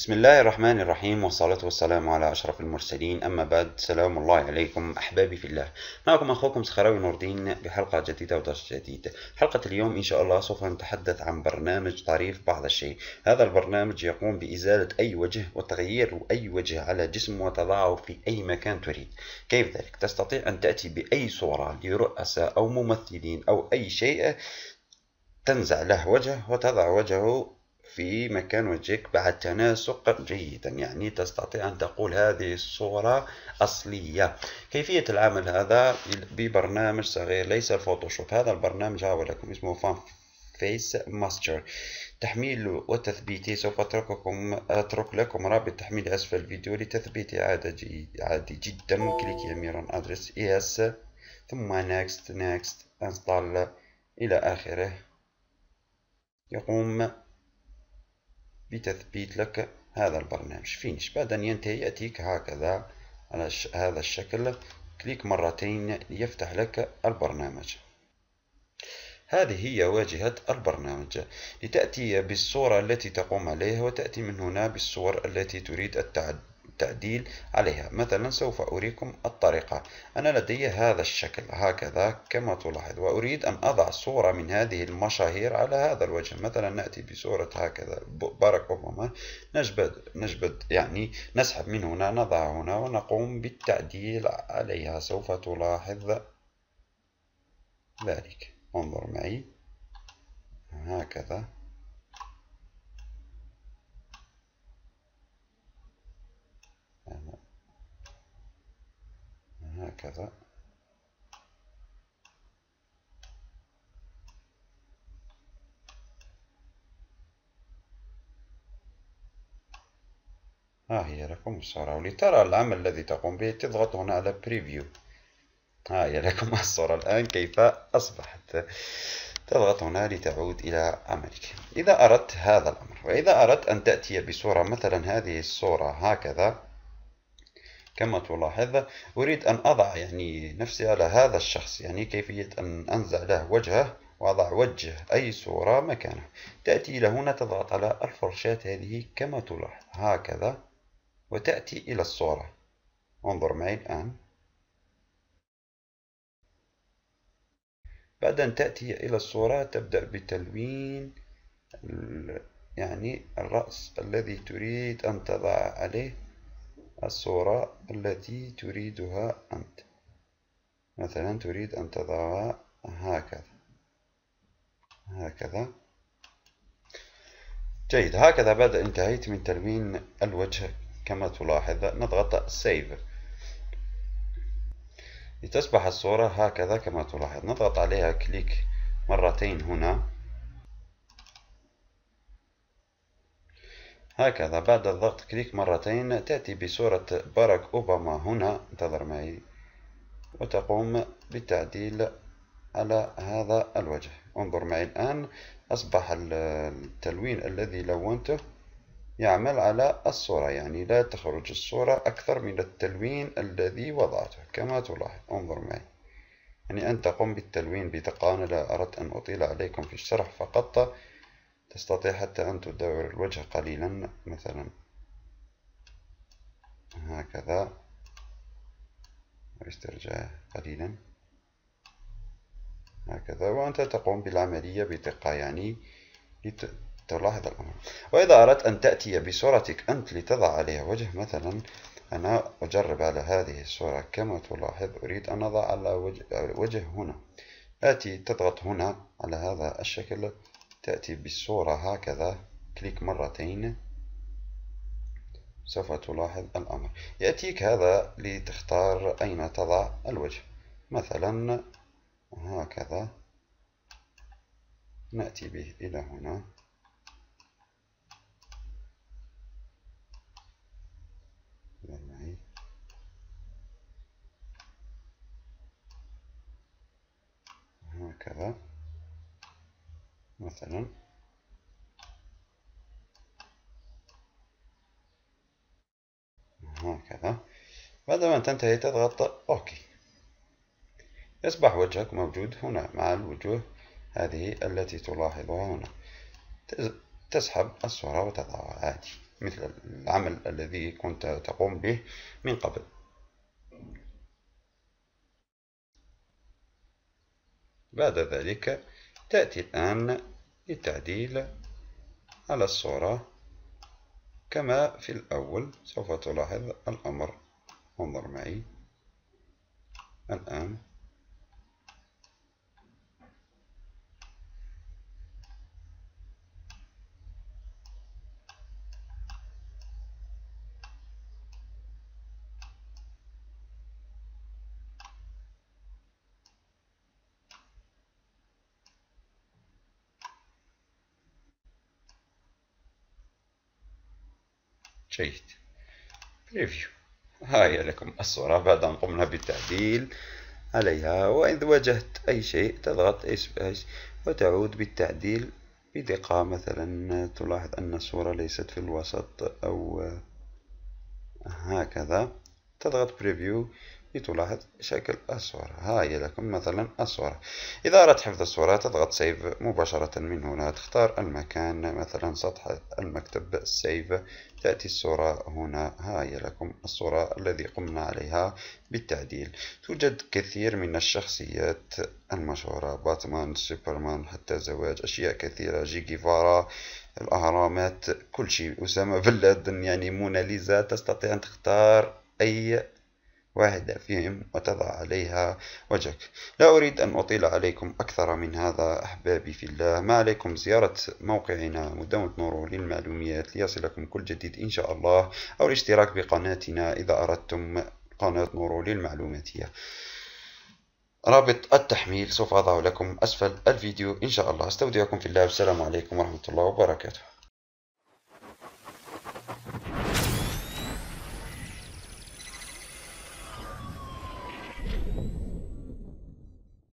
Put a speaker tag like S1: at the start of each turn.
S1: بسم الله الرحمن الرحيم والصلاة والسلام على أشرف المرسلين. أما بعد سلام الله عليكم أحبابي في الله. معكم أخوكم سخراوي نور الدين بحلقة جديدة ودرس جديد. حلقة اليوم إن شاء الله سوف نتحدث عن برنامج طريف بعض الشيء. هذا البرنامج يقوم بإزالة أي وجه وتغيير أي وجه على جسم وتضعه في أي مكان تريد. كيف ذلك؟ تستطيع أن تأتي بأي صورة لرؤساء أو ممثلين أو أي شيء تنزع له وجه وتضع وجهه في مكان وجهك بعد تناسق جيدا يعني تستطيع أن تقول هذه الصورة أصلية. كيفية العمل هذا؟ ببرنامج صغير ليس الفوتوشوب. هذا البرنامج هو لكم اسمه Fun Face Master تحميله وتثبيته سوف أترككم أترك لكم رابط تحميل أسفل الفيديو لتثبيته عادي عادي جدا. click يمين أدرس yes ثم next next install إلى آخره. يقوم بتثبيت لك هذا البرنامج. فينش بعد أن ينتهي يأتيك هكذا. على هذا الشكل. كليك مرتين ليفتح لك البرنامج. هذه هي واجهة البرنامج. لتأتي بالصورة التي تقوم عليها وتأتي من هنا بالصور التي تريد التعديل التعديل عليها. مثلا سوف أريكم الطريقة. أنا لدي هذا الشكل هكذا كما تلاحظ وأريد أن أضع صورة من هذه المشاهير على هذا الوجه. مثلا نأتي بصورة هكذا باراك أوباما. نجبد, نجبد يعني نسحب من هنا نضع هنا ونقوم بالتعديل عليها. سوف تلاحظ ذلك. انظر معي. هكذا. هكذا. ها هي لكم الصورة ولترى العمل الذي تقوم به تضغط هنا على بريفيو ها هي لكم الصورة الآن كيف أصبحت. تضغط هنا لتعود إلى عملك. إذا أردت هذا الأمر وإذا أردت أن تأتي بصورة مثلا هذه الصورة هكذا كما تلاحظ أريد أن أضع يعني نفسي على هذا الشخص يعني كيفية أن أنزع له وجهه وأضع وجه أي صورة مكانه. تأتي إلى هنا تضغط على الفرشاة هذه كما تلاحظ. هكذا وتأتي إلى الصورة. انظر معي الآن. بعد أن تأتي إلى الصورة تبدأ بتلوين يعني الرأس الذي تريد أن تضع عليه. الصورة التي تريدها أنت. مثلا تريد أن تضعها هكذا. هكذا. جيد. هكذا بعد انتهيت من تلوين الوجه كما تلاحظ. نضغط سيف لتصبح الصورة هكذا كما تلاحظ. نضغط عليها كليك مرتين هنا. هكذا بعد الضغط كليك مرتين تأتي بصورة باراك أوباما هنا انتظر معي وتقوم بالتعديل على هذا الوجه. انظر معي الآن أصبح التلوين الذي لونته يعمل على الصورة يعني لا تخرج الصورة أكثر من التلوين الذي وضعته كما تلاحظ. انظر معي. يعني أن تقوم بالتلوين بدقة لا أردت أن أطيل عليكم في الشرح فقط. تستطيع حتى أن تدور الوجه قليلا مثلا. هكذا. واسترجاع قليلا. هكذا. وأنت تقوم بالعملية بدقة يعني تلاحظ الأمر. وإذا أردت أن تأتي بصورتك أنت لتضع عليها وجه مثلا أنا أجرب على هذه الصورة. كما تلاحظ أريد أن أضع على وجه, وجه هنا. آتي تضغط هنا على هذا الشكل. تأتي بالصورة هكذا. كليك مرتين. سوف تلاحظ الأمر. يأتيك هذا لتختار أين تضع الوجه. مثلا هكذا. نأتي به إلى هنا. هكذا. مثلا. هكذا. بعد ما تنتهي تضغط أوكي يصبح وجهك موجود هنا مع الوجوه هذه التي تلاحظها هنا. تسحب الصورة وتضعها. عادي. مثل العمل الذي كنت تقوم به من قبل. بعد ذلك تأتي الآن للتعديل على الصورة. كما في الأول سوف تلاحظ الأمر. انظر معي. الآن جيد preview هاي لكم الصورة بعد أن قمنا بالتعديل عليها. وإذا واجهت أي شيء تضغط yes وتعود بالتعديل بدقة مثلا. تلاحظ أن الصورة ليست في الوسط أو هكذا. تضغط preview لتلاحظ شكل الصورة. هاي لكم مثلا الصورة. إذا أردت حفظ الصورة تضغط save مباشرة من هنا. تختار المكان مثلا سطح المكتب save تأتي الصورة هنا. هاي لكم الصورة الذي قمنا عليها بالتعديل. توجد كثير من الشخصيات المشهورة باتمان سوبرمان حتى زواج أشياء كثيرة تشي جيفارا الأهرامات كل شيء. أسامة بن لادن يعني موناليزا تستطيع أن تختار أي واحدة فيهم وتضع عليها وجهك. لا أريد أن أطيل عليكم أكثر من هذا أحبابي في الله. ما عليكم زيارة موقعنا مدونة نورو للمعلومات ليصلكم كل جديد إن شاء الله أو الاشتراك بقناتنا إذا أردتم قناة نورو للمعلوماتية. رابط التحميل سوف أضع لكم أسفل الفيديو إن شاء الله. أستودعكم في الله. والسلام عليكم ورحمة الله وبركاته.